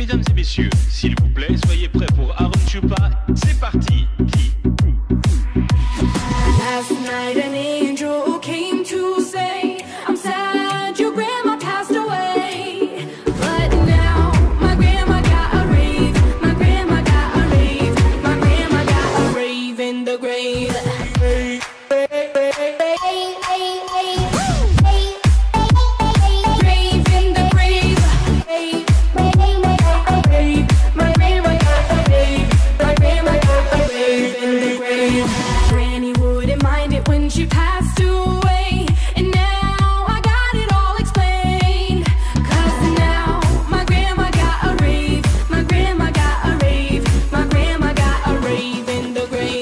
Mesdames et messieurs, s'il vous plaît, soyez prêts pour Aaron Chupa. C'est parti. Last night an angel came to say, I'm sad your grandma passed away. But now my grandma got a rave, my grandma got a rave, my grandma got a rave in the grave. she passed through.